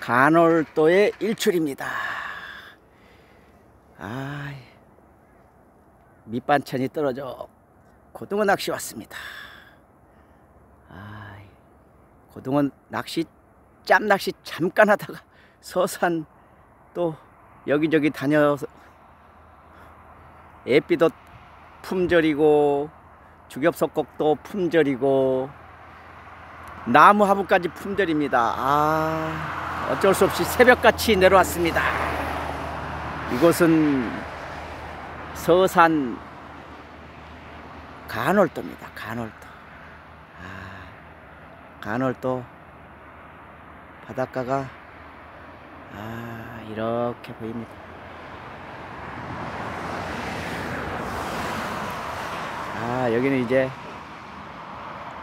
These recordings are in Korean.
간월도의 일출입니다. 아, 밑반찬이 떨어져 고등어 낚시 왔습니다. 아, 고등어 낚시 짬 낚시 잠깐 하다가 서산 또 여기저기 다녀서 애비도 품절이고 주겹석곡도 품절이고 나무 하부까지 품절입니다. 아 어쩔 수 없이 새벽같이 내려왔습니다. 이곳은 서산 간월도입니다. 간월도. 아, 간월도 바닷가가 아 이렇게 보입니다. 아 여기는 이제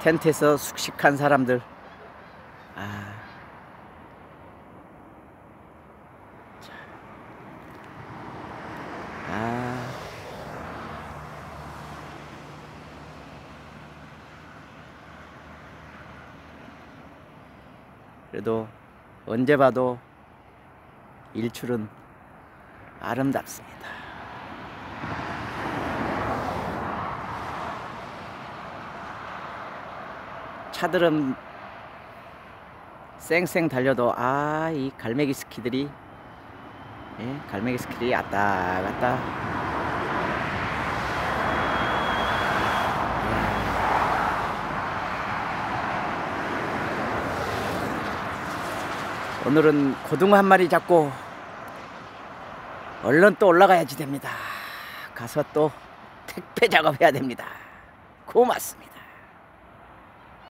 텐트에서 숙식한 사람들 아. 자. 아. 그래도 언제 봐도 일출은 아름답습니다. 차들은 쌩쌩 달려도 아 이 갈매기 스키들이 예, 갈매기 스키들이 왔다 갔다. 예. 오늘은 고등어 한 마리 잡고 얼른 또 올라가야지 됩니다. 가서 또 택배 작업해야 됩니다. 고맙습니다